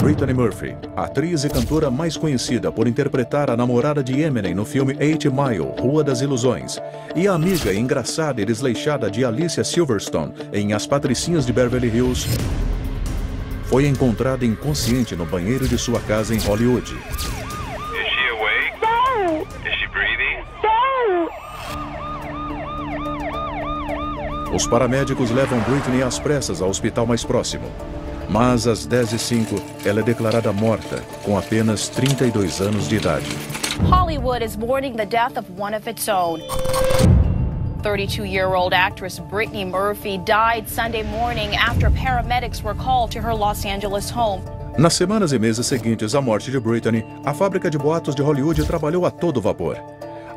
Brittany Murphy, atriz e cantora mais conhecida por interpretar a namorada de Eminem no filme Eight Mile, Rua das Ilusões, e a amiga engraçada e desleixada de Alicia Silverstone em As Patricinhas de Beverly Hills, foi encontrada inconsciente no banheiro de sua casa em Hollywood. Os paramédicos levam Britney às pressas ao hospital mais próximo. Mas às 10h05, ela é declarada morta, com apenas 32 anos de idade. Hollywood is mourning the death of one of its own. 32-year-old actress Brittany Murphy died Sunday morning after paramedics were called to her Los Angeles home. Nas semanas e meses seguintes à morte de Brittany, a fábrica de boatos de Hollywood trabalhou a todo vapor.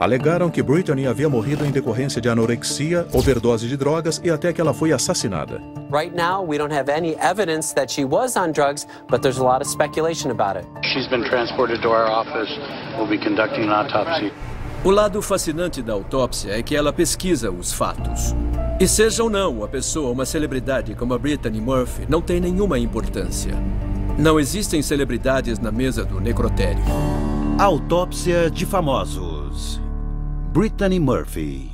Alegaram que Brittany havia morrido em decorrência de anorexia, overdose de drogas e até que ela foi assassinada. Right now, we don't have any evidence that she was on drugs, but there's a lot of speculation about it. She's been transported to our office. We'll be conducting an autopsy. O lado fascinante da autópsia é que ela pesquisa os fatos. E seja ou não a pessoa uma celebridade como a Brittany Murphy, não tem nenhuma importância. Não existem celebridades na mesa do necrotério. Autópsia de famosos. Brittany Murphy.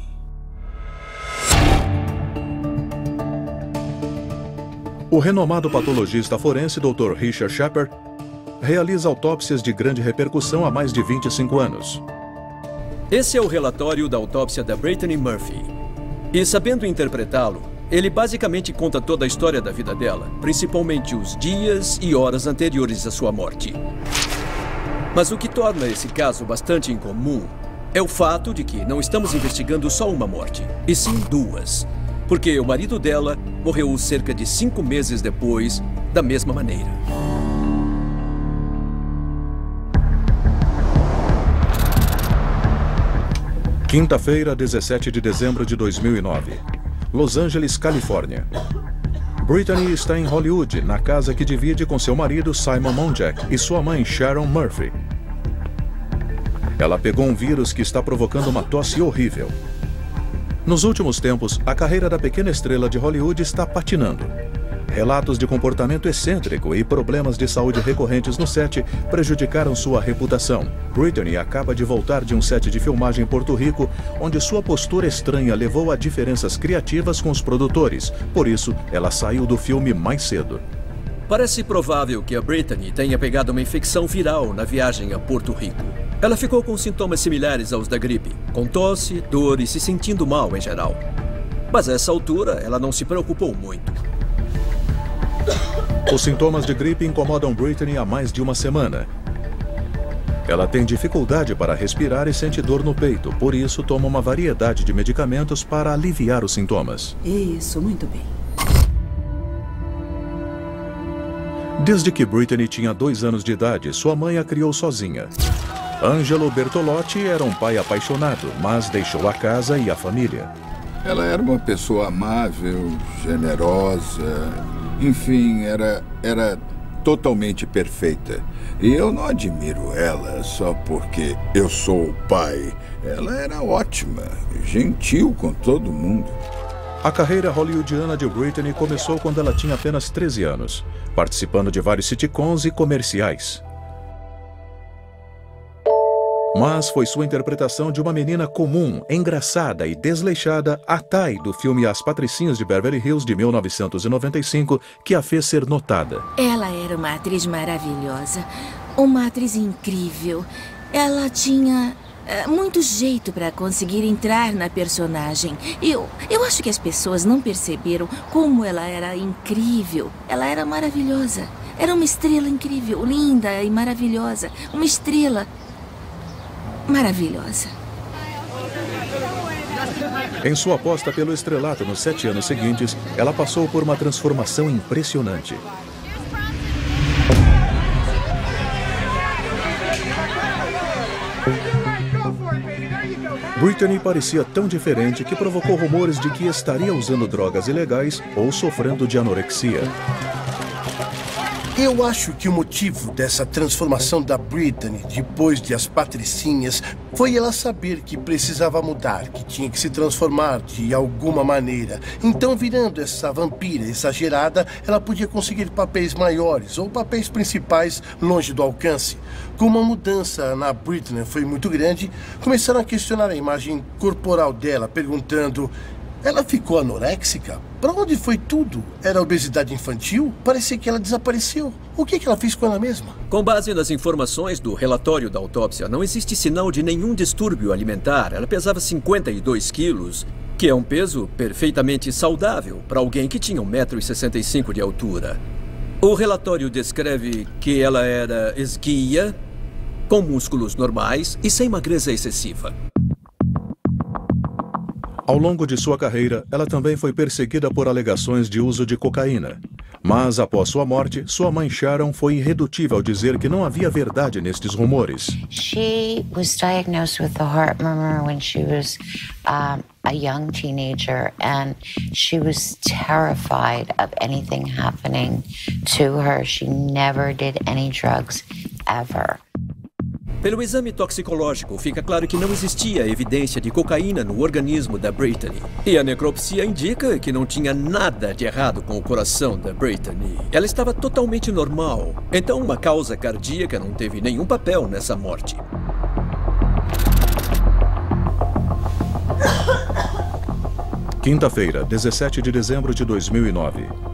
O renomado patologista forense Dr. Richard Shepard realiza autópsias de grande repercussão há mais de 25 anos. Esse é o relatório da autópsia da Brittany Murphy. E sabendo interpretá-lo, ele basicamente conta toda a história da vida dela, principalmente os dias e horas anteriores à sua morte. Mas o que torna esse caso bastante incomum é o fato de que não estamos investigando só uma morte, e sim duas. Porque o marido dela morreu cerca de cinco meses depois, da mesma maneira. Quinta-feira, 17 de dezembro de 2009. Los Angeles, Califórnia. Brittany está em Hollywood, na casa que divide com seu marido Simon Monjack e sua mãe Sharon Murphy. Ela pegou um vírus que está provocando uma tosse horrível. Nos últimos tempos, a carreira da pequena estrela de Hollywood está patinando. Relatos de comportamento excêntrico e problemas de saúde recorrentes no set prejudicaram sua reputação. Brittany acaba de voltar de um set de filmagem em Porto Rico, onde sua postura estranha levou a diferenças criativas com os produtores. Por isso, ela saiu do filme mais cedo. Parece provável que a Brittany tenha pegado uma infecção viral na viagem a Porto Rico. Ela ficou com sintomas similares aos da gripe, com tosse, dor e se sentindo mal em geral. Mas a essa altura, ela não se preocupou muito. Os sintomas de gripe incomodam Brittany há mais de uma semana. Ela tem dificuldade para respirar e sente dor no peito, por isso toma uma variedade de medicamentos para aliviar os sintomas. Isso, muito bem. Desde que Brittany tinha dois anos de idade, sua mãe a criou sozinha. Angelo Bertolotti era um pai apaixonado, mas deixou a casa e a família. Ela era uma pessoa amável, generosa, enfim, era, era totalmente perfeita. E eu não admiro ela só porque eu sou o pai. Ela era ótima, gentil com todo mundo. A carreira hollywoodiana de Brittany começou quando ela tinha apenas 13 anos, participando de vários sitcoms e comerciais. Mas foi sua interpretação de uma menina comum, engraçada e desleixada, a Tai, do filme As Patricinhas de Beverly Hills de 1995, que a fez ser notada. Ela era uma atriz maravilhosa, uma atriz incrível. Ela tinha uh, muito jeito para conseguir entrar na personagem. Eu, eu acho que as pessoas não perceberam como ela era incrível. Ela era maravilhosa. Era uma estrela incrível, linda e maravilhosa. Uma estrela maravilhosa. Em sua aposta pelo estrelato nos sete anos seguintes, ela passou por uma transformação impressionante. Brittany parecia tão diferente que provocou rumores de que estaria usando drogas ilegais ou sofrendo de anorexia. Eu acho que o motivo dessa transformação da Brittany depois de as patricinhas foi ela saber que precisava mudar, que tinha que se transformar de alguma maneira. Então, virando essa vampira exagerada, ela podia conseguir papéis maiores ou papéis principais longe do alcance. Como a mudança na Brittany foi muito grande, começaram a questionar a imagem corporal dela, perguntando: ela ficou anoréxica? Para onde foi tudo? Era obesidade infantil? Parecia que ela desapareceu. O que, que ela fez com ela mesma? Com base nas informações do relatório da autópsia, não existe sinal de nenhum distúrbio alimentar. Ela pesava 52 quilos, que é um peso perfeitamente saudável para alguém que tinha 1,65m de altura. O relatório descreve que ela era esguia, com músculos normais e sem magreza excessiva. Ao longo de sua carreira, ela também foi perseguida por alegações de uso de cocaína. Mas após sua morte, sua mãe Sharon foi irredutível ao dizer que não havia verdade nestes rumores. She was diagnosed with a heart murmur when she was um, a young teenager, and she was terrified of anything happening to her. She never did any drugs ever. Pelo exame toxicológico, fica claro que não existia evidência de cocaína no organismo da Brittany. E a necropsia indica que não tinha nada de errado com o coração da Brittany. Ela estava totalmente normal. Então, uma causa cardíaca não teve nenhum papel nessa morte. Quinta-feira, 17 de dezembro de 2009.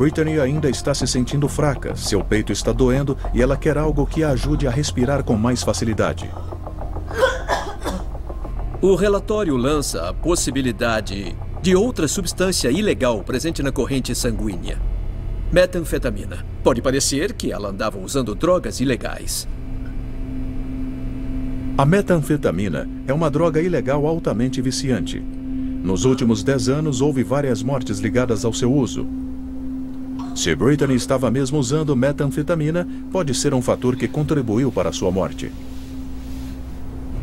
Brittany ainda está se sentindo fraca, seu peito está doendo e ela quer algo que a ajude a respirar com mais facilidade. O relatório lança a possibilidade de outra substância ilegal presente na corrente sanguínea. Metanfetamina. Pode parecer que ela andava usando drogas ilegais. A metanfetamina é uma droga ilegal altamente viciante. Nos últimos 10 anos, houve várias mortes ligadas ao seu uso. Se Brittany estava mesmo usando metanfetamina, pode ser um fator que contribuiu para sua morte.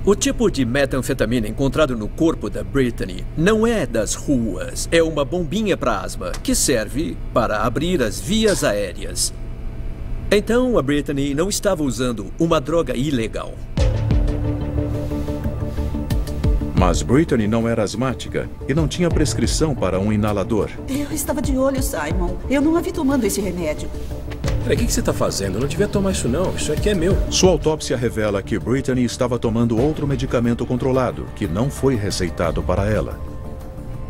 O tipo de metanfetamina encontrado no corpo da Brittany não é das ruas. É uma bombinha para asma que serve para abrir as vias aéreas. Então a Brittany não estava usando uma droga ilegal. Mas Brittany não era asmática e não tinha prescrição para um inalador. Eu estava de olho, Simon. Eu não a vi tomando esse remédio. Peraí, o que, que você está fazendo? Eu não devia tomar isso não. Isso aqui é meu. Sua autópsia revela que Brittany estava tomando outro medicamento controlado, que não foi receitado para ela.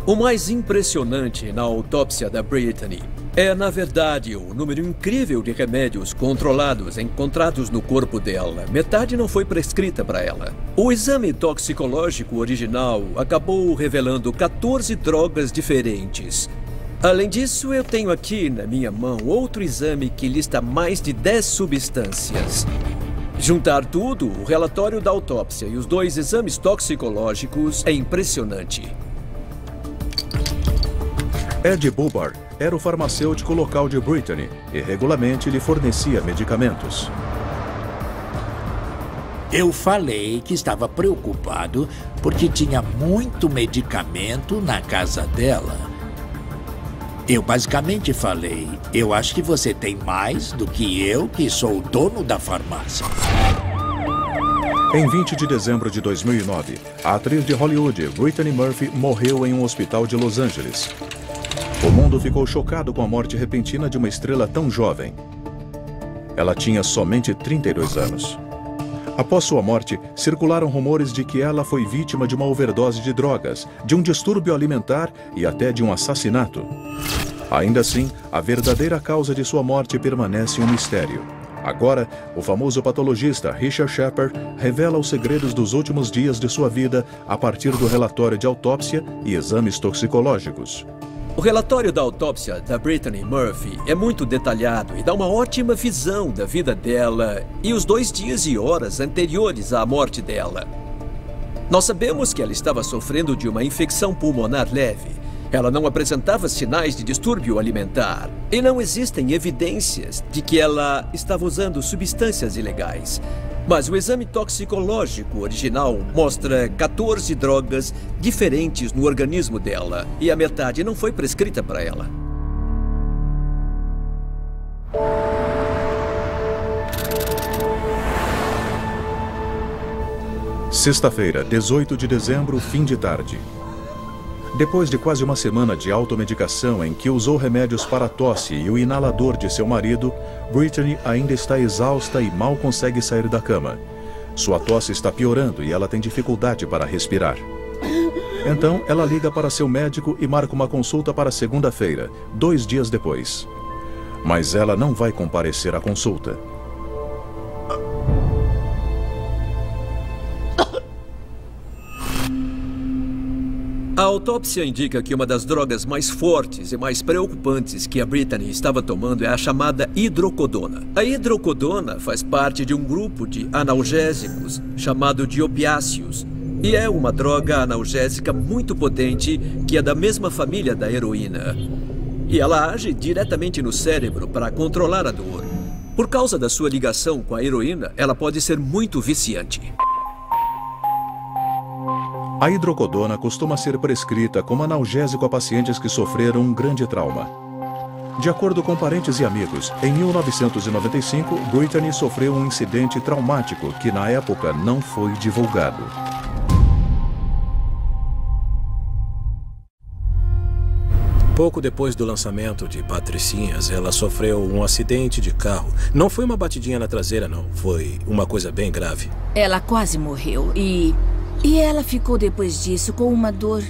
O mais impressionante na autópsia da Brittany é, na verdade, o número incrível de remédios controlados encontrados no corpo dela. Metade não foi prescrita para ela. O exame toxicológico original acabou revelando 14 drogas diferentes. Além disso, eu tenho aqui na minha mão outro exame que lista mais de 10 substâncias. Juntar tudo, o relatório da autópsia e os dois exames toxicológicos é impressionante. Ed Bubar era o farmacêutico local de Brittany e regularmente lhe fornecia medicamentos. Eu falei que estava preocupado porque tinha muito medicamento na casa dela. Eu basicamente falei: eu acho que você tem mais do que eu, que sou o dono da farmácia. Em 20 de dezembro de 2009, a atriz de Hollywood, Brittany Murphy, morreu em um hospital de Los Angeles. O mundo ficou chocado com a morte repentina de uma estrela tão jovem. Ela tinha somente 32 anos. Após sua morte, circularam rumores de que ela foi vítima de uma overdose de drogas, de um distúrbio alimentar e até de um assassinato. Ainda assim, a verdadeira causa de sua morte permanece um mistério. Agora, o famoso patologista Richard Shepard revela os segredos dos últimos dias de sua vida a partir do relatório de autópsia e exames toxicológicos. O relatório da autópsia da Brittany Murphy é muito detalhado e dá uma ótima visão da vida dela e os dois dias e horas anteriores à morte dela. Nós sabemos que ela estava sofrendo de uma infecção pulmonar leve. Ela não apresentava sinais de distúrbio alimentar e não existem evidências de que ela estava usando substâncias ilegais. Mas o exame toxicológico original mostra 14 drogas diferentes no organismo dela e a metade não foi prescrita para ela. Sexta-feira, 18 de dezembro, fim de tarde. Depois de quase uma semana de automedicação em que usou remédios para a tosse e o inalador de seu marido, Brittany ainda está exausta e mal consegue sair da cama. Sua tosse está piorando e ela tem dificuldade para respirar. Então, ela liga para seu médico e marca uma consulta para segunda-feira, dois dias depois. Mas ela não vai comparecer à consulta. A autópsia indica que uma das drogas mais fortes e mais preocupantes que a Brittany estava tomando é a chamada hidrocodona. A hidrocodona faz parte de um grupo de analgésicos chamado de opiáceos e é uma droga analgésica muito potente que é da mesma família da heroína. E ela age diretamente no cérebro para controlar a dor. Por causa da sua ligação com a heroína, ela pode ser muito viciante. A hidrocodona costuma ser prescrita como analgésico a pacientes que sofreram um grande trauma. De acordo com parentes e amigos, em 1995, Brittany sofreu um incidente traumático que na época não foi divulgado. Pouco depois do lançamento de Patricinhas, ela sofreu um acidente de carro. Não foi uma batidinha na traseira, não. Foi uma coisa bem grave. Ela quase morreu e e ela ficou depois disso com uma dor,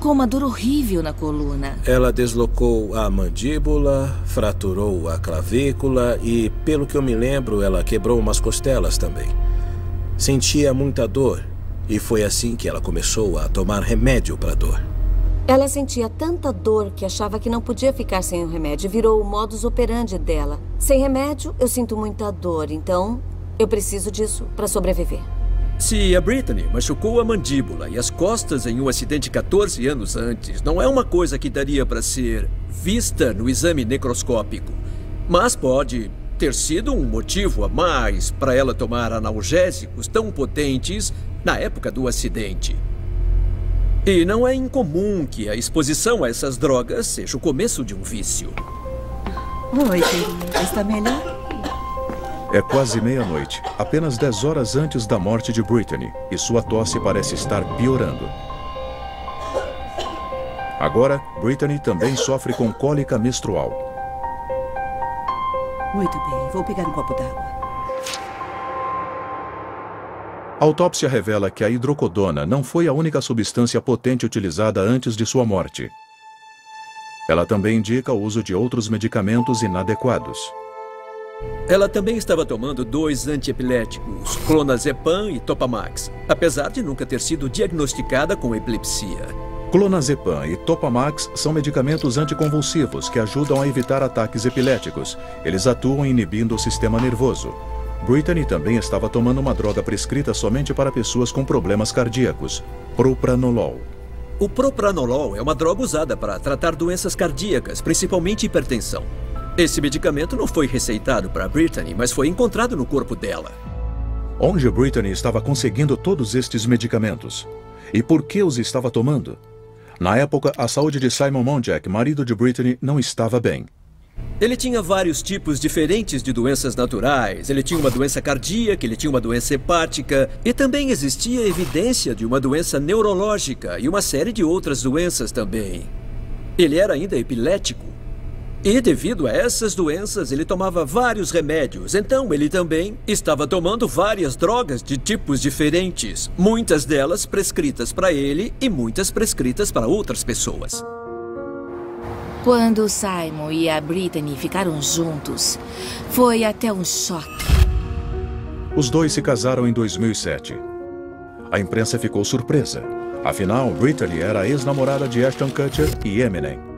com uma dor horrível na coluna. Ela deslocou a mandíbula, fraturou a clavícula e, pelo que eu me lembro, ela quebrou umas costelas também. Sentia muita dor e foi assim que ela começou a tomar remédio para dor. Ela sentia tanta dor que achava que não podia ficar sem o remédio. Virou o modus operandi dela. Sem remédio, eu sinto muita dor, então eu preciso disso para sobreviver. Se a Brittany machucou a mandíbula e as costas em um acidente 14 anos antes, não é uma coisa que daria para ser vista no exame necroscópico. Mas pode ter sido um motivo a mais para ela tomar analgésicos tão potentes na época do acidente. E não é incomum que a exposição a essas drogas seja o começo de um vício. Oi, querida. Está melhor? É quase meia-noite, apenas 10 horas antes da morte de Brittany, e sua tosse parece estar piorando. Agora, Brittany também sofre com cólica menstrual. Muito bem, vou pegar um copo d'água. A autópsia revela que a hidrocodona não foi a única substância potente utilizada antes de sua morte. Ela também indica o uso de outros medicamentos inadequados. Ela também estava tomando dois antiepiléticos, clonazepam e Topamax, apesar de nunca ter sido diagnosticada com epilepsia. Clonazepam e Topamax são medicamentos anticonvulsivos que ajudam a evitar ataques epiléticos. Eles atuam inibindo o sistema nervoso. Brittany também estava tomando uma droga prescrita somente para pessoas com problemas cardíacos, propranolol. O propranolol é uma droga usada para tratar doenças cardíacas, principalmente hipertensão. Esse medicamento não foi receitado para Brittany, mas foi encontrado no corpo dela. Onde Brittany estava conseguindo todos estes medicamentos? E por que os estava tomando? Na época, a saúde de Simon Monjack, marido de Brittany, não estava bem. Ele tinha vários tipos diferentes de doenças naturais. Ele tinha uma doença cardíaca, ele tinha uma doença hepática e também existia evidência de uma doença neurológica e uma série de outras doenças também. Ele era ainda epilético. E devido a essas doenças, ele tomava vários remédios. Então, ele também estava tomando várias drogas de tipos diferentes, muitas delas prescritas para ele e muitas prescritas para outras pessoas. Quando Simon e a Brittany ficaram juntos, foi até um choque. Os dois se casaram em 2007. A imprensa ficou surpresa. Afinal, Brittany era ex-namorada de Ashton Kutcher e Eminem.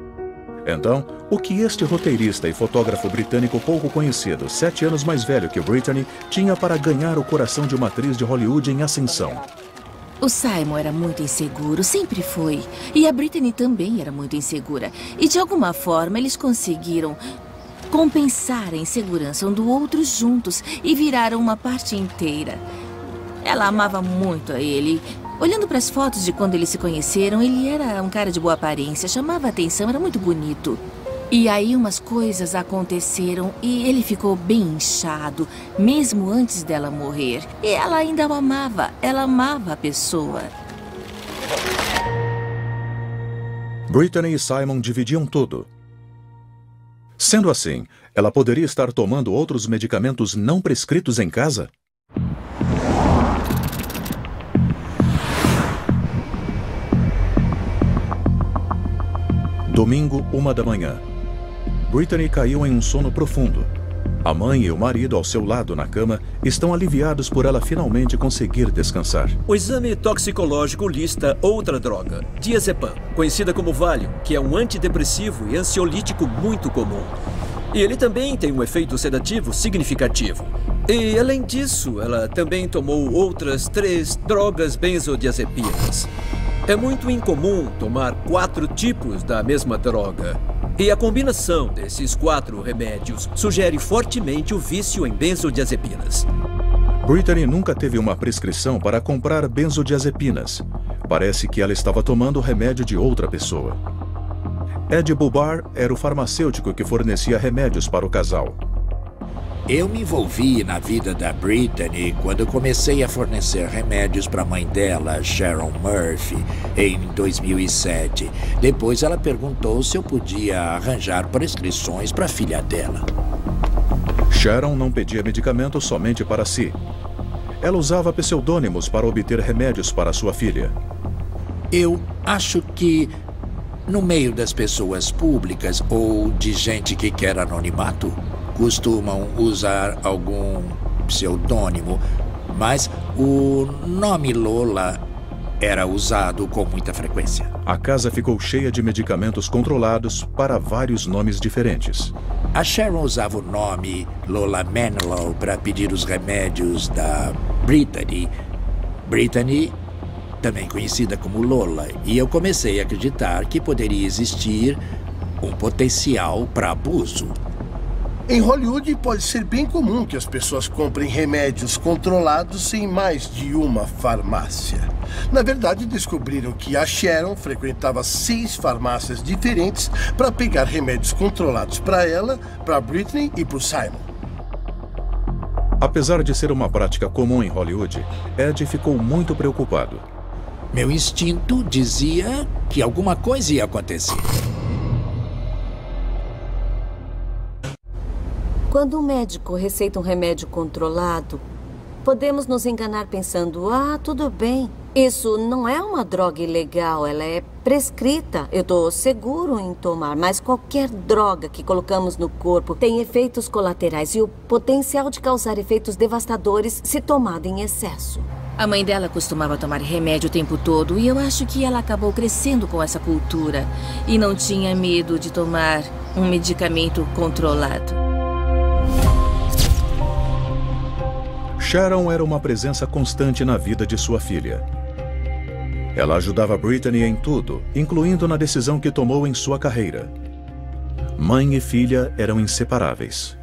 Então, o que este roteirista e fotógrafo britânico pouco conhecido, sete anos mais velho que Brittany, tinha para ganhar o coração de uma atriz de Hollywood em ascensão? O Simon era muito inseguro, sempre foi. E a Brittany também era muito insegura. E de alguma forma eles conseguiram compensar a insegurança um do outro juntos e viraram uma parte inteira. Ela amava muito a ele Olhando para as fotos de quando eles se conheceram, ele era um cara de boa aparência, chamava atenção, era muito bonito. E aí umas coisas aconteceram e ele ficou bem inchado, mesmo antes dela morrer. E ela ainda o amava, ela amava a pessoa. Brittany e Simon dividiam tudo. Sendo assim, ela poderia estar tomando outros medicamentos não prescritos em casa? Domingo, uma da manhã. Brittany caiu em um sono profundo. A mãe e o marido ao seu lado na cama estão aliviados por ela finalmente conseguir descansar. O exame toxicológico lista outra droga, diazepam, conhecida como Valium, que é um antidepressivo e ansiolítico muito comum. E ele também tem um efeito sedativo significativo. E, além disso, ela também tomou outras três drogas benzodiazepinas. É muito incomum tomar quatro tipos da mesma droga. E a combinação desses quatro remédios sugere fortemente o vício em benzodiazepinas. Brittany nunca teve uma prescrição para comprar benzodiazepinas. Parece que ela estava tomando remédio de outra pessoa. Ed Bubar era o farmacêutico que fornecia remédios para o casal. Eu me envolvi na vida da Brittany quando comecei a fornecer remédios para a mãe dela, Sharon Murphy, em 2007. Depois ela perguntou se eu podia arranjar prescrições para a filha dela. Sharon não pedia medicamento somente para si. Ela usava pseudônimos para obter remédios para sua filha. Eu acho que no meio das pessoas públicas ou de gente que quer anonimato, costumam usar algum pseudônimo, mas o nome Lola era usado com muita frequência. A casa ficou cheia de medicamentos controlados para vários nomes diferentes. A Sharon usava o nome Lola Menlow para pedir os remédios da Brittany. Brittany, também conhecida como Lola, e eu comecei a acreditar que poderia existir um potencial para abuso. Em Hollywood pode ser bem comum que as pessoas comprem remédios controlados em mais de uma farmácia. Na verdade, descobriram que a Sharon frequentava seis farmácias diferentes para pegar remédios controlados para ela, para Britney e para Simon. Apesar de ser uma prática comum em Hollywood, Ed ficou muito preocupado. Meu instinto dizia que alguma coisa ia acontecer. Quando um médico receita um remédio controlado, podemos nos enganar pensando: ah, tudo bem. Isso não é uma droga ilegal, ela é prescrita. Eu estou seguro em tomar, mas qualquer droga que colocamos no corpo tem efeitos colaterais e o potencial de causar efeitos devastadores se tomada em excesso. A mãe dela costumava tomar remédio o tempo todo e eu acho que ela acabou crescendo com essa cultura e não tinha medo de tomar um medicamento controlado. Sharon era uma presença constante na vida de sua filha. Ela ajudava Brittany em tudo, incluindo na decisão que tomou em sua carreira. Mãe e filha eram inseparáveis.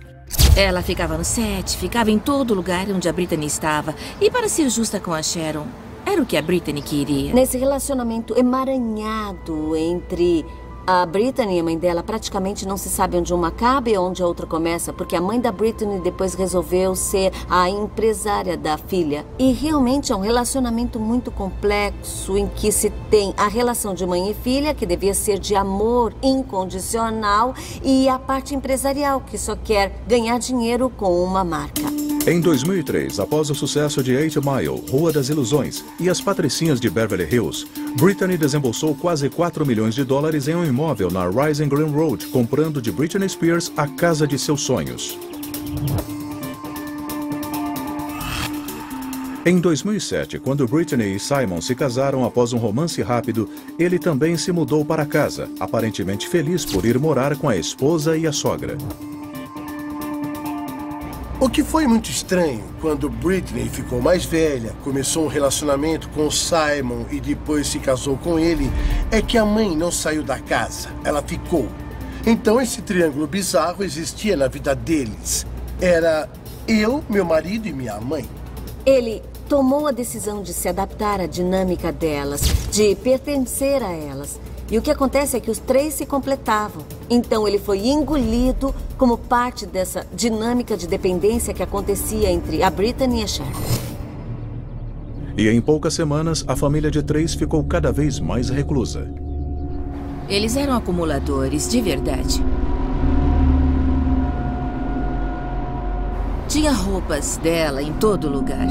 Ela ficava no set, ficava em todo lugar onde a Brittany estava. E para ser justa com a Sharon, era o que a Brittany queria. Nesse relacionamento emaranhado entre a Brittany a mãe dela praticamente não se sabe onde uma acaba e onde a outra começa, porque a mãe da Brittany depois resolveu ser a empresária da filha. E realmente é um relacionamento muito complexo em que se tem a relação de mãe e filha, que devia ser de amor incondicional, e a parte empresarial, que só quer ganhar dinheiro com uma marca. Em 2003, após o sucesso de Eight Mile, Rua das Ilusões e As Patricinhas de Beverly Hills, Brittany desembolsou quase 4 milhões de dólares em um imóvel na Rising Green Road, comprando de Britney Spears a casa de seus sonhos. Em 2007, quando Britney e Simon se casaram após um romance rápido, ele também se mudou para casa, aparentemente feliz por ir morar com a esposa e a sogra. O que foi muito estranho quando Britney ficou mais velha, começou um relacionamento com Simon e depois se casou com ele, é que a mãe não saiu da casa, ela ficou. Então esse triângulo bizarro existia na vida deles. Era eu, meu marido e minha mãe. Ele tomou a decisão de se adaptar à dinâmica delas, de pertencer a elas. E o que acontece é que os três se completavam. Então ele foi engolido como parte dessa dinâmica de dependência que acontecia entre a Brittany e a Cher. E em poucas semanas, a família de três ficou cada vez mais reclusa. Eles eram acumuladores de verdade. Tinha roupas dela em todo lugar.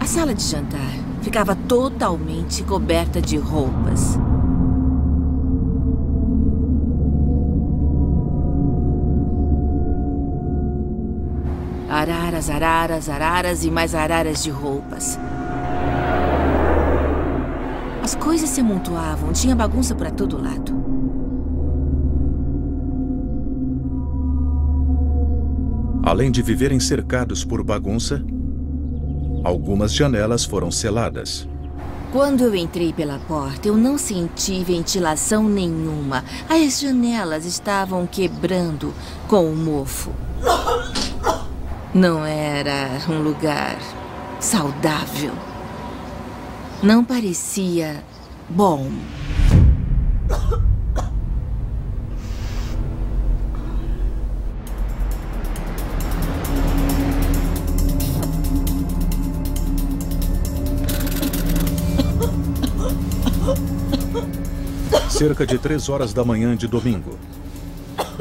A sala de jantar ficava totalmente coberta de roupas. Araras, araras, araras e mais araras de roupas. As coisas se amontoavam, tinha bagunça para todo lado. Além de viverem cercados por bagunça, algumas janelas foram seladas. Quando eu entrei pela porta, eu não senti ventilação nenhuma. As janelas estavam quebrando com o mofo. Não era um lugar saudável. Não parecia bom. Cerca de três horas da manhã de domingo.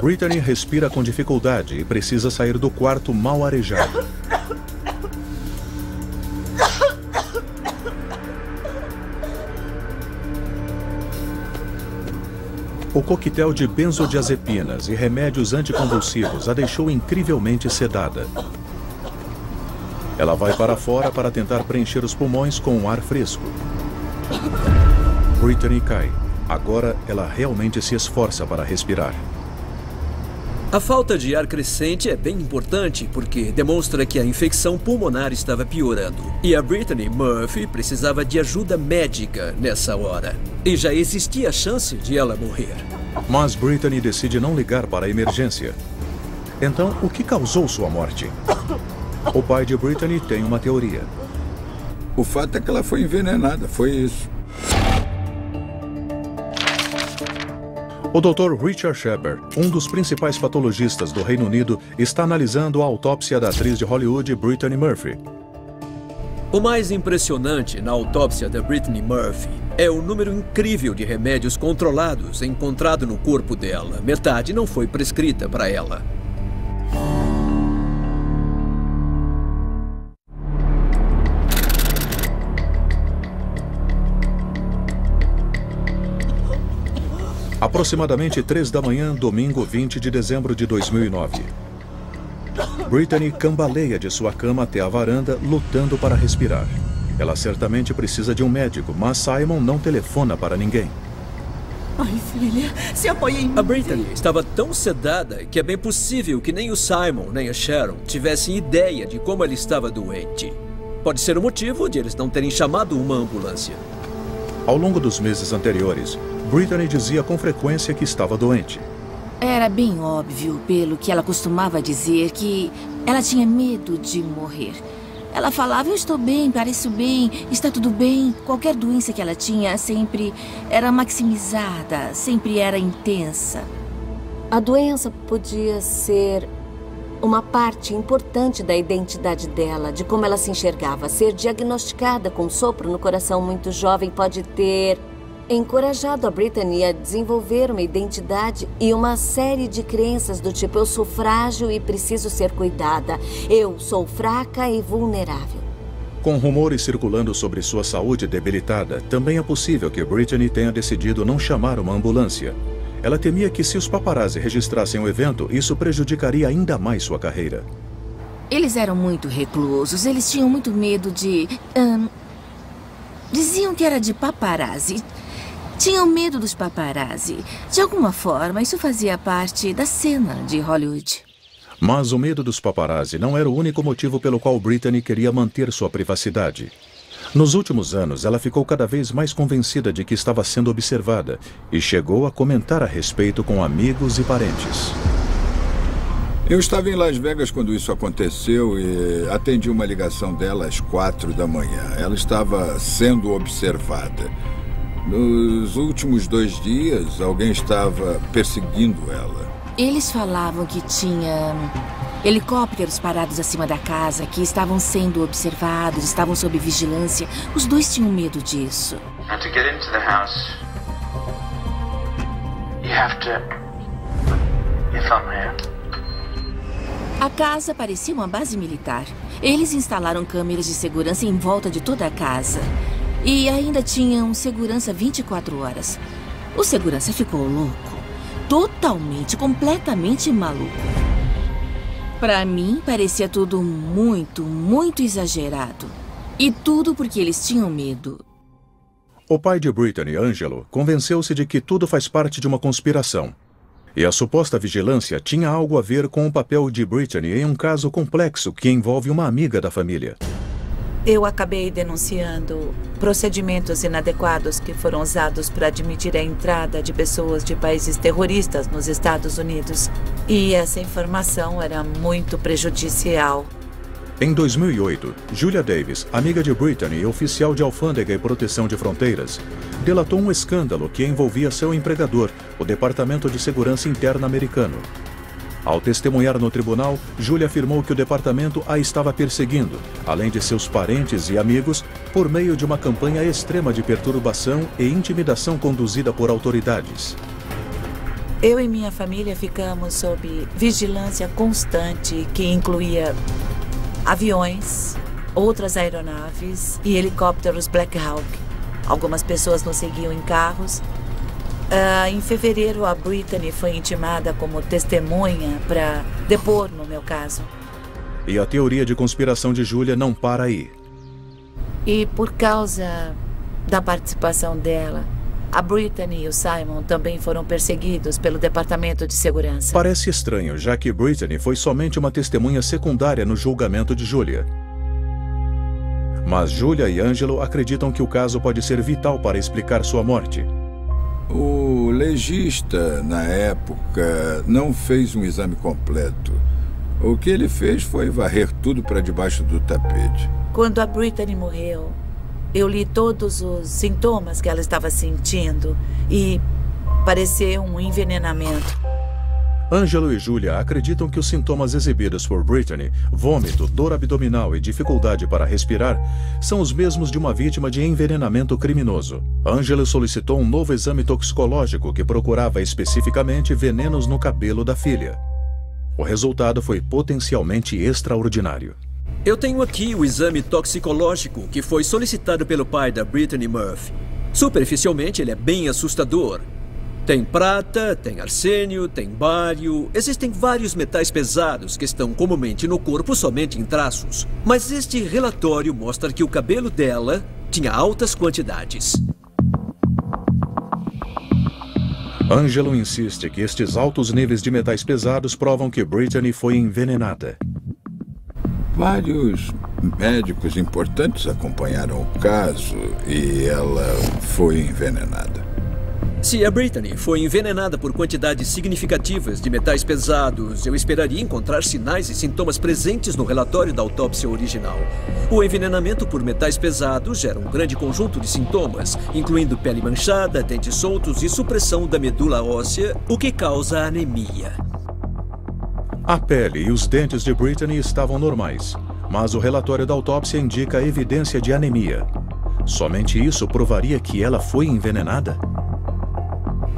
Brittany respira com dificuldade e precisa sair do quarto mal arejado. O coquetel de benzodiazepinas e remédios anticonvulsivos a deixou incrivelmente sedada. Ela vai para fora para tentar preencher os pulmões com um ar fresco. Brittany cai. Agora ela realmente se esforça para respirar. A falta de ar crescente é bem importante porque demonstra que a infecção pulmonar estava piorando. E a Brittany Murphy precisava de ajuda médica nessa hora. E já existia a chance de ela morrer. Mas Brittany decide não ligar para a emergência. Então, o que causou sua morte? O pai de Brittany tem uma teoria. O fato é que ela foi envenenada, foi isso. O Dr. Richard Shepard, um dos principais patologistas do Reino Unido, está analisando a autópsia da atriz de Hollywood Brittany Murphy. O mais impressionante na autópsia da Brittany Murphy é o número incrível de remédios controlados encontrado no corpo dela. Metade não foi prescrita para ela. Aproximadamente 3 da manhã, domingo 20 de dezembro de 2009. Brittany cambaleia de sua cama até a varanda, lutando para respirar. Ela certamente precisa de um médico, mas Simon não telefona para ninguém. Ai, filha, se apoie em mim. A Brittany estava tão sedada que é bem possível que nem o Simon nem a Sharon tivessem ideia de como ela estava doente. Pode ser o motivo de eles não terem chamado uma ambulância. Ao longo dos meses anteriores, Brittany dizia com frequência que estava doente. Era bem óbvio, pelo que ela costumava dizer, que ela tinha medo de morrer. Ela falava: Eu estou bem, pareço bem, está tudo bem. Qualquer doença que ela tinha sempre era maximizada, sempre era intensa. A doença podia ser uma parte importante da identidade dela, de como ela se enxergava. Ser diagnosticada com sopro no coração muito jovem pode ter encorajado a Brittany a desenvolver uma identidade e uma série de crenças do tipo: eu sou frágil e preciso ser cuidada, eu sou fraca e vulnerável. Com rumores circulando sobre sua saúde debilitada, também é possível que Brittany tenha decidido não chamar uma ambulância. Ela temia que, se os paparazzi registrassem o evento, isso prejudicaria ainda mais sua carreira. Eles eram muito reclusos, eles tinham muito medo de. Hum, diziam que era de paparazzi. Tinham medo dos paparazzi. De alguma forma, isso fazia parte da cena de Hollywood. Mas o medo dos paparazzi não era o único motivo pelo qual Brittany queria manter sua privacidade. Nos últimos anos, ela ficou cada vez mais convencida de que estava sendo observada e chegou a comentar a respeito com amigos e parentes. Eu estava em Las Vegas quando isso aconteceu e atendi uma ligação dela às quatro da manhã. Ela estava sendo observada. Nos últimos dois dias, alguém estava perseguindo ela. Eles falavam que tinha helicópteros parados acima da casa, que estavam sendo observados, estavam sob vigilância. Os dois tinham medo disso. And to get into the house, you have to put your thumb here. A casa parecia uma base militar. Eles instalaram câmeras de segurança em volta de toda a casa. E ainda tinham segurança 24 horas. O segurança ficou louco. Totalmente, completamente maluco. Para mim, parecia tudo muito, muito exagerado. E tudo porque eles tinham medo. O pai de Brittany, Angelo, convenceu-se de que tudo faz parte de uma conspiração. E a suposta vigilância tinha algo a ver com o papel de Brittany em um caso complexo que envolve uma amiga da família. Eu acabei denunciando procedimentos inadequados que foram usados para admitir a entrada de pessoas de países terroristas nos Estados Unidos. E essa informação era muito prejudicial. Em 2008, Julia Davis, amiga de Brittany e oficial de alfândega e proteção de fronteiras, delatou um escândalo que envolvia seu empregador, o Departamento de Segurança Interna americano. Ao testemunhar no tribunal, Julia afirmou que o departamento a estava perseguindo, além de seus parentes e amigos, por meio de uma campanha extrema de perturbação e intimidação conduzida por autoridades. Eu e minha família ficamos sob vigilância constante que incluía aviões, outras aeronaves e helicópteros Black Hawk. Algumas pessoas nos seguiam em carros. Uh, em fevereiro, a Brittany foi intimada como testemunha para depor no meu caso. E a teoria de conspiração de Julia não para aí. E por causa da participação dela, a Brittany e o Simon também foram perseguidos pelo Departamento de Segurança. Parece estranho, já que Brittany foi somente uma testemunha secundária no julgamento de Julia. Mas Julia e Angelo acreditam que o caso pode ser vital para explicar sua morte. O legista, na época, não fez um exame completo. O que ele fez foi varrer tudo para debaixo do tapete. Quando a Brittany morreu, eu li todos os sintomas que ela estava sentindo e pareceu um envenenamento. Angelo e Julia acreditam que os sintomas exibidos por Brittany, vômito, dor abdominal e dificuldade para respirar, são os mesmos de uma vítima de envenenamento criminoso. Angelo solicitou um novo exame toxicológico que procurava especificamente venenos no cabelo da filha. O resultado foi potencialmente extraordinário. Eu tenho aqui o exame toxicológico que foi solicitado pelo pai da Brittany Murphy. Superficialmente, ele é bem assustador. Tem prata, tem arsênio, tem bário. Existem vários metais pesados que estão comumente no corpo somente em traços. Mas este relatório mostra que o cabelo dela tinha altas quantidades. Angelo insiste que estes altos níveis de metais pesados provam que Brittany foi envenenada. Vários médicos importantes acompanharam o caso e ela foi envenenada. Se a Brittany foi envenenada por quantidades significativas de metais pesados, eu esperaria encontrar sinais e sintomas presentes no relatório da autópsia original. O envenenamento por metais pesados gera um grande conjunto de sintomas, incluindo pele manchada, dentes soltos e supressão da medula óssea, o que causa anemia. A pele e os dentes de Brittany estavam normais, mas o relatório da autópsia indica evidência de anemia. Somente isso provaria que ela foi envenenada?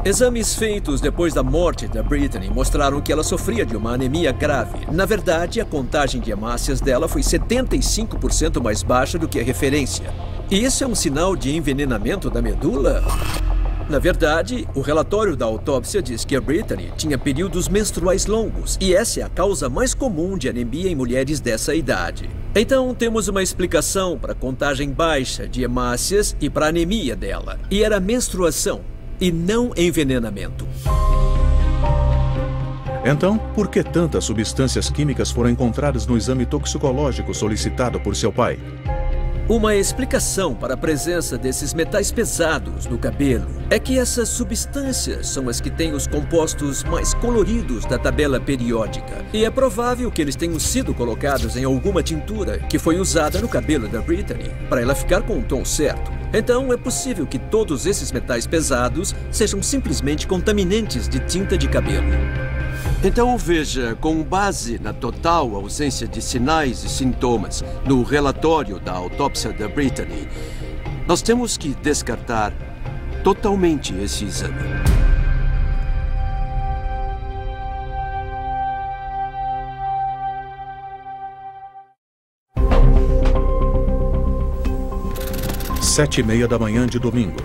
Exames feitos depois da morte da Brittany mostraram que ela sofria de uma anemia grave. Na verdade, a contagem de hemácias dela foi 75% mais baixa do que a referência. E isso é um sinal de envenenamento da medula? Na verdade, o relatório da autópsia diz que a Brittany tinha períodos menstruais longos, e essa é a causa mais comum de anemia em mulheres dessa idade. Então, temos uma explicação para a contagem baixa de hemácias e para a anemia dela. E era menstruação, e não envenenamento. Então, por que tantas substâncias químicas foram encontradas no exame toxicológico solicitado por seu pai? Uma explicação para a presença desses metais pesados no cabelo é que essas substâncias são as que têm os compostos mais coloridos da tabela periódica. E é provável que eles tenham sido colocados em alguma tintura que foi usada no cabelo da Brittany, para ela ficar com o tom certo. Então é possível que todos esses metais pesados sejam simplesmente contaminantes de tinta de cabelo. Então veja, com base na total ausência de sinais e sintomas no relatório da autópsia da Brittany, nós temos que descartar totalmente esse exame. Sete e meia da manhã de domingo.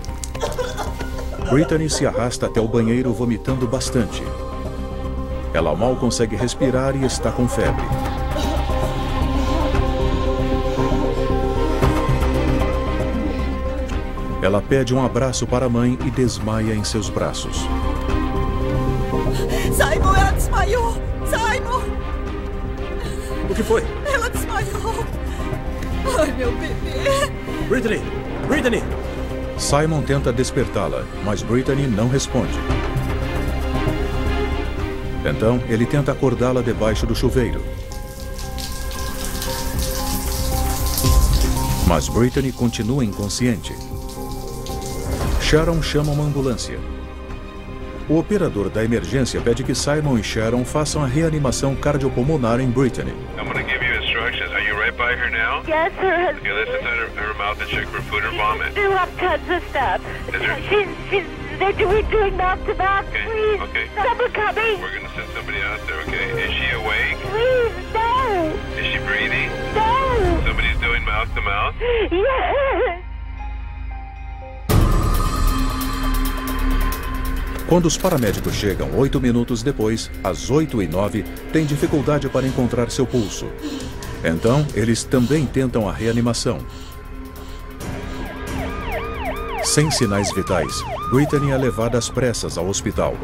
Brittany se arrasta até o banheiro vomitando bastante. Ela mal consegue respirar e está com febre. Ela pede um abraço para a mãe e desmaia em seus braços. Simon, ela desmaiou! Simon! O que foi? Ela desmaiou! Ai, meu bebê! Brittany! Brittany! Simon tenta despertá-la, mas Brittany não responde. Então, ele tenta acordá-la debaixo do chuveiro. Mas Brittany continua inconsciente. Sharon chama uma ambulância. O operador da emergência pede que Simon e Sharon façam a reanimação cardiopulmonar em Brittany. Her now? Yes, sir. Okay, listen to her, her mouth and check for food or vomit. Do up tons of stuff. Is there- She's, she's, they're doing, doing mouth to mouth. Okay, Please. okay. Someone coming. We're going to send somebody out there, okay? Is she awake? Please, no. Is she breathing? No. Somebody's doing mouth to mouth? Yes. Quando os paramédicos chegam oito minutos depois, às oito e nove, têm dificuldade para encontrar seu pulso. Então, eles também tentam a reanimação. Sem sinais vitais, Brittany é levada às pressas ao hospital.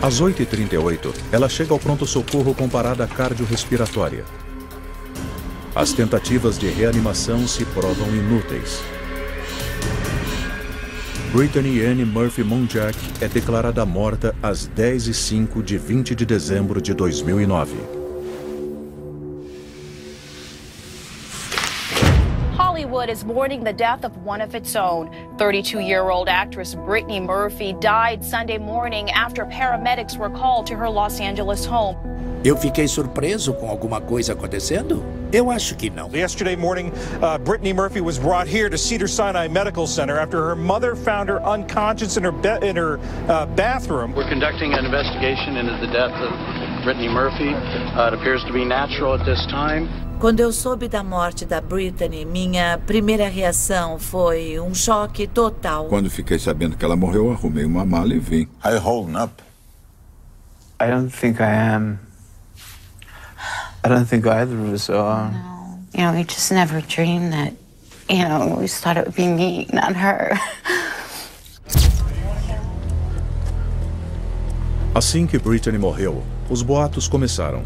Às 8h38, ela chega ao pronto-socorro com parada cardiorrespiratória. As tentativas de reanimação se provam inúteis. Brittany Anne Murphy Monjack é declarada morta às 10h05 de 20 de dezembro de 2009. Hollywood is mourning the death of one of its own. 32 year old actress Brittany Murphy died Sunday morning after paramedics were called to her Los Angeles home. Eu fiquei surpreso com alguma coisa acontecendo? Eu acho que não. Yesterday morning, uh, Brittany Murphy was brought here to Cedar Sinai Medical Center after her mother found her unconscious in her be- in her uh, bathroom. We're conducting an investigation into the death of Brittany Murphy. Uh, it appears to be natural at this time. Quando eu soube da morte da Brittany, minha primeira reação foi um choque total. Quando fiquei sabendo que ela morreu, arrumei uma mala e vim. Are you holding up? I don't think I am. I don't think either of us are. You know, we just never dreamed that, you know, we always thought it would be me, not her. Assim que Brittany morreu, os boatos começaram.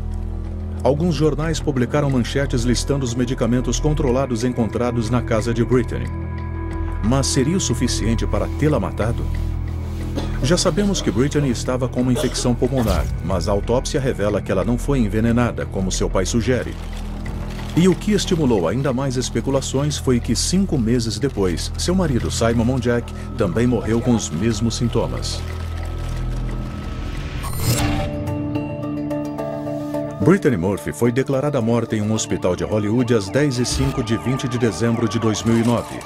Alguns jornais publicaram manchetes listando os medicamentos controlados encontrados na casa de Brittany. Mas seria o suficiente para tê-la matado? Já sabemos que Brittany estava com uma infecção pulmonar, mas a autópsia revela que ela não foi envenenada, como seu pai sugere. E o que estimulou ainda mais especulações foi que cinco meses depois, seu marido Simon Monjack também morreu com os mesmos sintomas. Brittany Murphy foi declarada morta em um hospital de Hollywood às 10h05 de 20 de dezembro de 2009.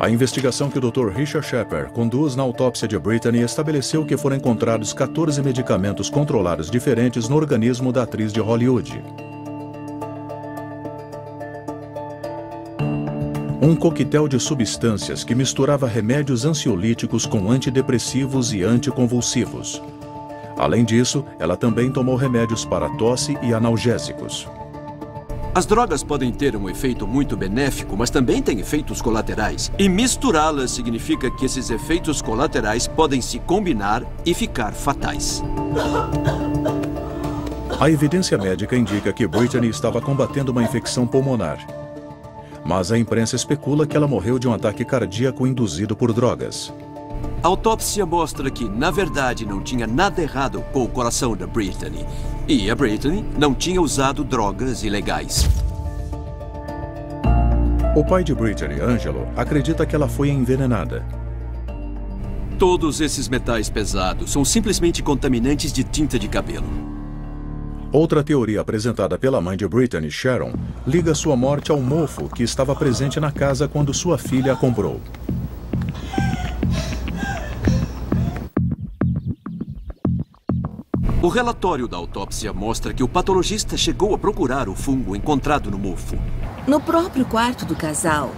A investigação que o Dr. Richard Shepard conduz na autópsia de Brittany estabeleceu que foram encontrados 14 medicamentos controlados diferentes no organismo da atriz de Hollywood. Um coquetel de substâncias que misturava remédios ansiolíticos com antidepressivos e anticonvulsivos. Além disso, ela também tomou remédios para tosse e analgésicos. As drogas podem ter um efeito muito benéfico, mas também têm efeitos colaterais. E misturá-las significa que esses efeitos colaterais podem se combinar e ficar fatais. A evidência médica indica que Brittany estava combatendo uma infecção pulmonar. Mas a imprensa especula que ela morreu de um ataque cardíaco induzido por drogas. A autópsia mostra que, na verdade, não tinha nada errado com o coração da Brittany. E a Brittany não tinha usado drogas ilegais. O pai de Brittany, Angelo, acredita que ela foi envenenada. Todos esses metais pesados são simplesmente contaminantes de tinta de cabelo. Outra teoria apresentada pela mãe de Brittany, Sharon, liga sua morte ao mofo que estava presente na casa quando sua filha a comprou. O relatório da autópsia mostra que o patologista chegou a procurar o fungo encontrado no mofo. No próprio quarto do casal,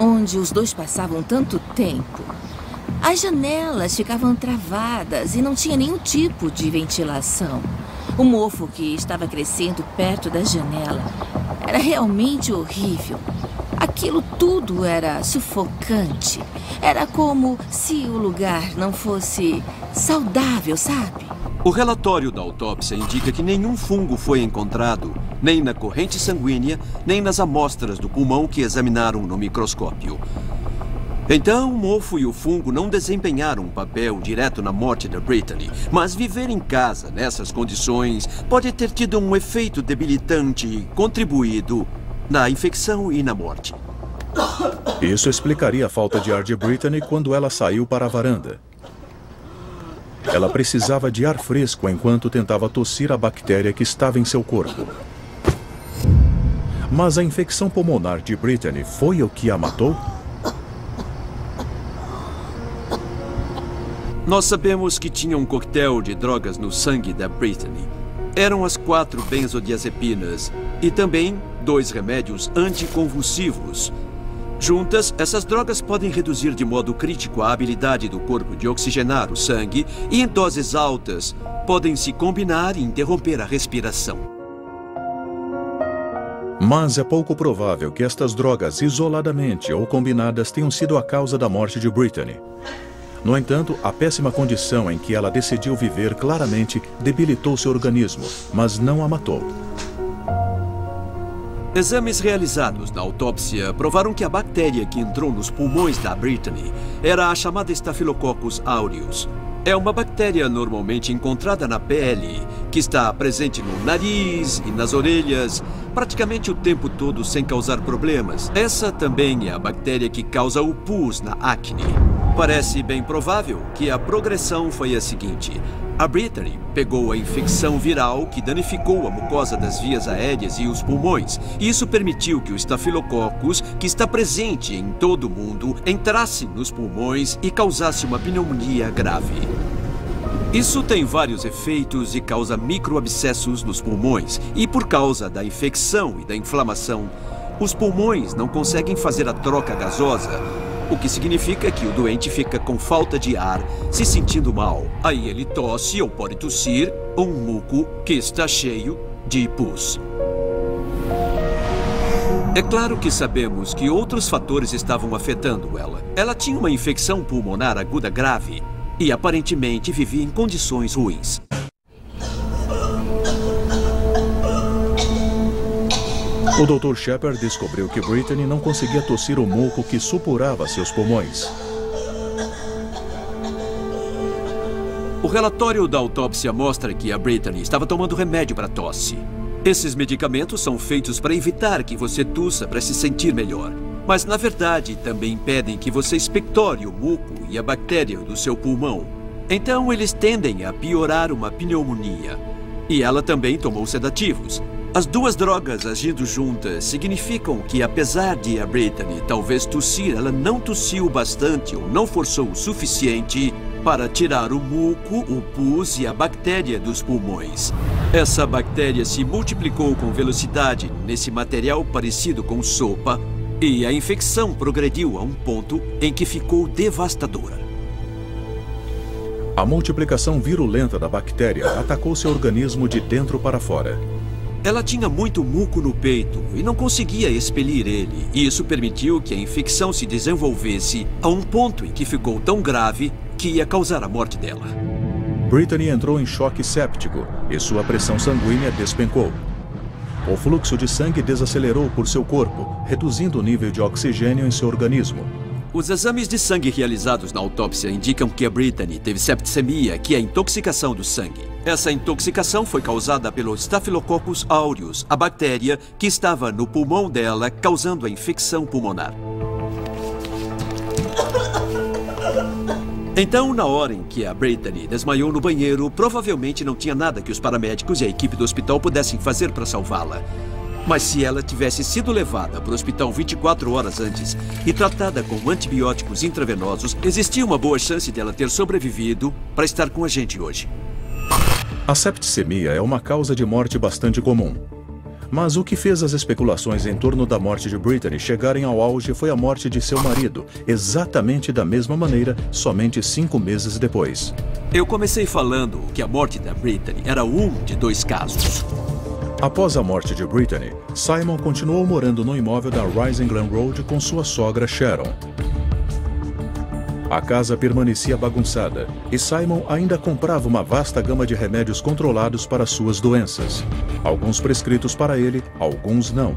onde os dois passavam tanto tempo, as janelas ficavam travadas e não tinha nenhum tipo de ventilação. O mofo que estava crescendo perto da janela era realmente horrível. Aquilo tudo era sufocante. Era como se o lugar não fosse saudável, sabe? O relatório da autópsia indica que nenhum fungo foi encontrado, nem na corrente sanguínea, nem nas amostras do pulmão que examinaram no microscópio. Então, o mofo e o fungo não desempenharam um papel direto na morte da Brittany, mas viver em casa nessas condições pode ter tido um efeito debilitante e contribuído na infecção e na morte. Isso explicaria a falta de ar de Brittany quando ela saiu para a varanda. Ela precisava de ar fresco enquanto tentava tossir a bactéria que estava em seu corpo. Mas a infecção pulmonar de Brittany foi o que a matou? Nós sabemos que tinha um coquetel de drogas no sangue da Brittany. Eram as quatro benzodiazepinas e também dois remédios anticonvulsivos. Juntas, essas drogas podem reduzir de modo crítico a habilidade do corpo de oxigenar o sangue e, em doses altas, podem se combinar e interromper a respiração. Mas é pouco provável que estas drogas, isoladamente ou combinadas, tenham sido a causa da morte de Brittany. No entanto, a péssima condição em que ela decidiu viver claramente debilitou seu organismo, mas não a matou. Exames realizados na autópsia provaram que a bactéria que entrou nos pulmões da Brittany era a chamada Staphylococcus aureus. É uma bactéria normalmente encontrada na pele, que está presente no nariz e nas orelhas, praticamente o tempo todo sem causar problemas. Essa também é a bactéria que causa o pus na acne. Parece bem provável que a progressão foi a seguinte. A Brittany pegou a infecção viral que danificou a mucosa das vias aéreas e os pulmões. Isso permitiu que o estafilococcus, que está presente em todo o mundo, entrasse nos pulmões e causasse uma pneumonia grave. Isso tem vários efeitos e causa microabscessos nos pulmões. E por causa da infecção e da inflamação, os pulmões não conseguem fazer a troca gasosa o que significa que o doente fica com falta de ar, se sentindo mal. Aí ele tosse ou pode tossir um muco que está cheio de pus. É claro que sabemos que outros fatores estavam afetando ela. Ela tinha uma infecção pulmonar aguda grave e aparentemente vivia em condições ruins. O Dr. Shepard descobriu que Brittany não conseguia tossir o muco que supurava seus pulmões. O relatório da autópsia mostra que a Brittany estava tomando remédio para tosse. Esses medicamentos são feitos para evitar que você tussa para se sentir melhor. Mas, na verdade, também impedem que você expectore o muco e a bactéria do seu pulmão. Então, eles tendem a piorar uma pneumonia. E ela também tomou sedativos, as duas drogas agindo juntas significam que, apesar de a Brittany talvez tossir, ela não tossiu bastante ou não forçou o suficiente para tirar o muco, o pus e a bactéria dos pulmões. Essa bactéria se multiplicou com velocidade nesse material parecido com sopa e a infecção progrediu a um ponto em que ficou devastadora. A multiplicação virulenta da bactéria atacou seu organismo de dentro para fora. Ela tinha muito muco no peito e não conseguia expelir ele. E isso permitiu que a infecção se desenvolvesse a um ponto em que ficou tão grave que ia causar a morte dela. Brittany entrou em choque séptico e sua pressão sanguínea despencou. O fluxo de sangue desacelerou por seu corpo, reduzindo o nível de oxigênio em seu organismo. Os exames de sangue realizados na autópsia indicam que a Brittany teve septicemia, que é a intoxicação do sangue. Essa intoxicação foi causada pelo Staphylococcus aureus, a bactéria que estava no pulmão dela, causando a infecção pulmonar. Então, na hora em que a Brittany desmaiou no banheiro, provavelmente não tinha nada que os paramédicos e a equipe do hospital pudessem fazer para salvá-la. Mas se ela tivesse sido levada para o hospital 24 horas antes e tratada com antibióticos intravenosos, existia uma boa chance dela ter sobrevivido para estar com a gente hoje. A septicemia é uma causa de morte bastante comum. Mas o que fez as especulações em torno da morte de Brittany chegarem ao auge foi a morte de seu marido, exatamente da mesma maneira, somente cinco meses depois. Eu comecei falando que a morte da Brittany era um de dois casos. Após a morte de Brittany, Simon continuou morando no imóvel da Rising Glen Road com sua sogra Sharon. A casa permanecia bagunçada e Simon ainda comprava uma vasta gama de remédios controlados para suas doenças. Alguns prescritos para ele, alguns não.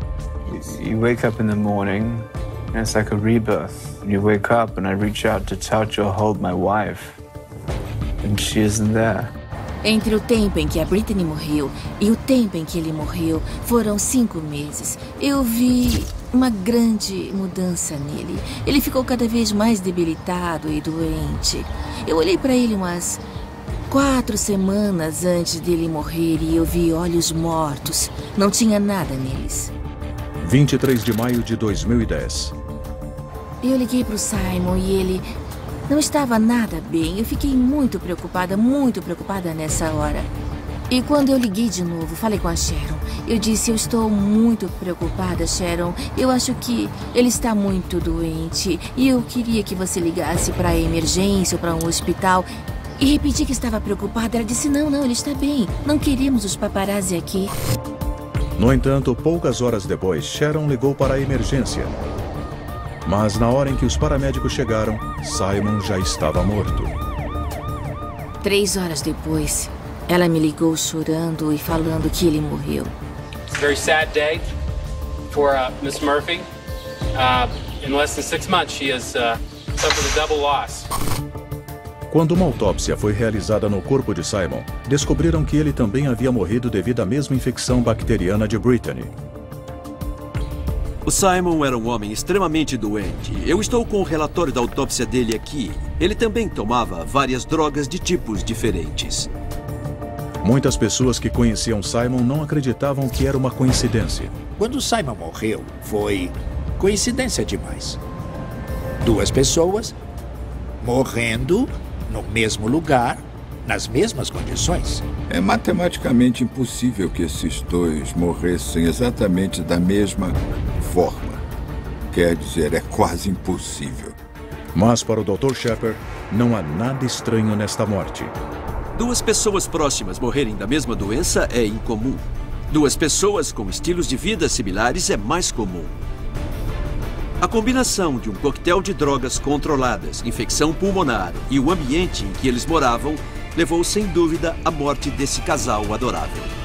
You wake up in the morning, and it's like a rebirth. You wake up, and I reach out to touch or hold my wife, and she isn't there. Entre o tempo em que a Brittany morreu e o tempo em que ele morreu, foram cinco meses. Eu vi uma grande mudança nele. Ele ficou cada vez mais debilitado e doente. Eu olhei para ele umas quatro semanas antes dele morrer e eu vi olhos mortos. Não tinha nada neles. 23 de maio de 2010. Eu liguei para o Simon e ele não estava nada bem. Eu fiquei muito preocupada, muito preocupada nessa hora. E quando eu liguei de novo, falei com a Sharon. Eu disse: Eu estou muito preocupada, Sharon. Eu acho que ele está muito doente. E eu queria que você ligasse para a emergência ou para um hospital. E repeti que estava preocupada. Ela disse: Não, não, ele está bem. Não queremos os paparazzi aqui. No entanto, poucas horas depois, Sharon ligou para a emergência. Mas na hora em que os paramédicos chegaram, Simon já estava morto. Três horas depois, ela me ligou chorando e falando que ele morreu. It's a very sad day for uh, Miss Murphy. Uh, in less than six months, she has uh, suffered a double loss. Quando uma autópsia foi realizada no corpo de Simon, descobriram que ele também havia morrido devido à mesma infecção bacteriana de Brittany. O Simon era um homem extremamente doente. Eu estou com o relatório da autópsia dele aqui. Ele também tomava várias drogas de tipos diferentes. Muitas pessoas que conheciam Simon não acreditavam que era uma coincidência. Quando Simon morreu, foi coincidência demais. Duas pessoas morrendo no mesmo lugar, nas mesmas condições. É matematicamente impossível que esses dois morressem exatamente da mesma forma. Quer dizer, é quase impossível. Mas para o Dr. Shepard, não há nada estranho nesta morte. Duas pessoas próximas morrerem da mesma doença é incomum. Duas pessoas com estilos de vida similares é mais comum. A combinação de um coquetel de drogas controladas, infecção pulmonar e o ambiente em que eles moravam levou sem dúvida à morte desse casal adorável.